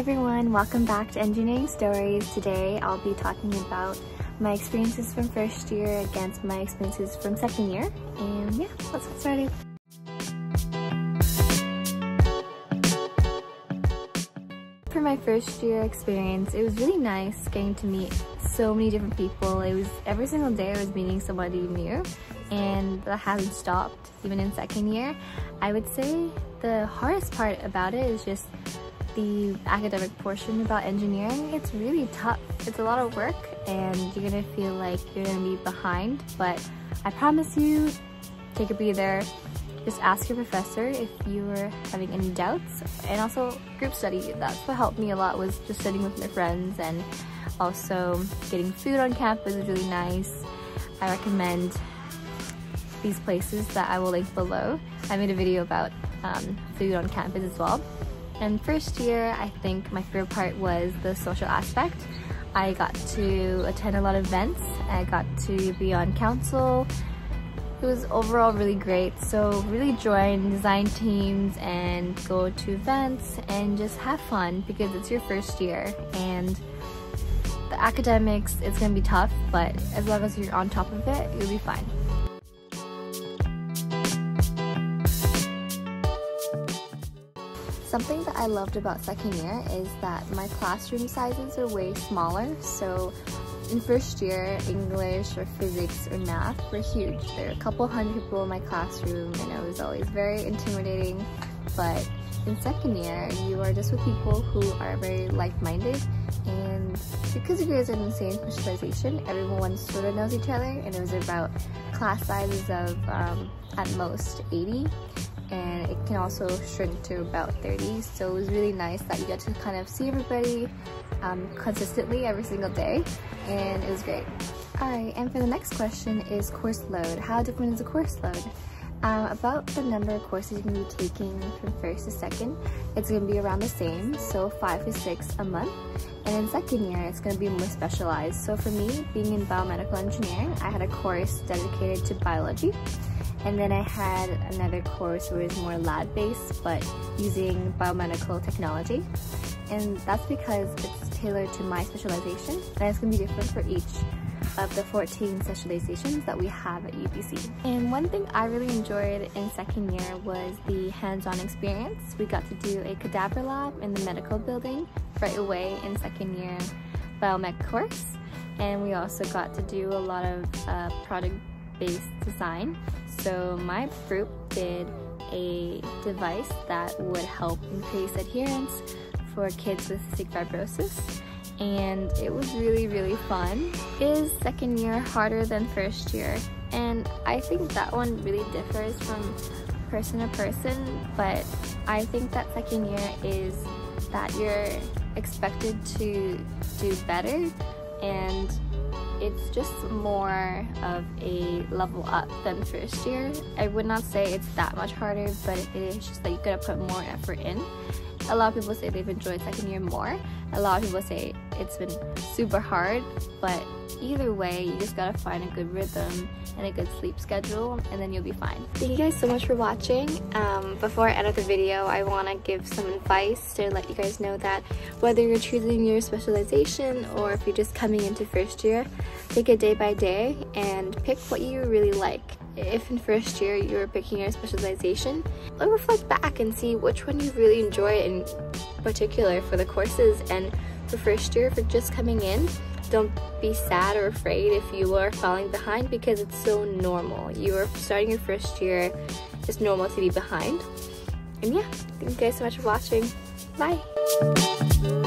everyone, welcome back to Engineering Stories. Today I'll be talking about my experiences from first year against my experiences from second year. And yeah, let's get started. For my first year experience, it was really nice getting to meet so many different people. It was every single day I was meeting somebody new and that hasn't stopped even in second year. I would say the hardest part about it is just the academic portion about engineering. It's really tough. It's a lot of work and you're gonna feel like you're gonna be behind, but I promise you, take a breather, just ask your professor if you were having any doubts and also group study. That's what helped me a lot was just sitting with my friends and also getting food on campus is really nice. I recommend these places that i will link below. I made a video about um, food on campus as well and first year i think my favorite part was the social aspect i got to attend a lot of events i got to be on council it was overall really great. So really join design teams and go to events and just have fun because it's your first year and the academics it's going to be tough, but as long as you're on top of it, you'll be fine. Something that I loved about second year is that my classroom sizes are way smaller, so in first year, English or physics or math were huge. There were a couple hundred people in my classroom and it was always very intimidating. But in second year, you are just with people who are very like-minded and because you guys are in the same specialization, everyone sort of knows each other and it was about class sizes of um, at most 80 and it can also shrink to about 30 so it was really nice that you get to kind of see everybody um, consistently every single day and it was great. Alright, and for the next question is course load. How different is a course load? Um, about the number of courses you're going to be taking from first to second, it's going to be around the same, so five to six a month. And in second year, it's going to be more specialized. So for me, being in biomedical engineering, I had a course dedicated to biology. And then I had another course where was more lab-based, but using biomedical technology. And that's because it's tailored to my specialization and it's going to be different for each of the 14 specializations that we have at UBC. And one thing I really enjoyed in second year was the hands-on experience. We got to do a cadaver lab in the medical building right away in second year biomech course and we also got to do a lot of uh, product-based design. So my group did a device that would help increase adherence for kids with cystic fibrosis and it was really really fun. Is second year harder than first year? And I think that one really differs from person to person but I think that second year is that you're expected to do better and it's just more of a level up than first year. I would not say it's that much harder, but it is just that you gotta put more effort in. A lot of people say they've enjoyed second year more. A lot of people say it's been super hard, but either way, you just gotta find a good rhythm and a good sleep schedule, and then you'll be fine. Thank you guys so much for watching. Um, before I end the video, I wanna give some advice to let you guys know that whether you're choosing your specialization or if you're just coming into first year, take it day by day and pick what you really like if in first year you're picking your specialization, reflect back and see which one you really enjoy in particular for the courses and for first year for just coming in. Don't be sad or afraid if you are falling behind because it's so normal. You are starting your first year, it's normal to be behind. And yeah, thank you guys so much for watching. Bye!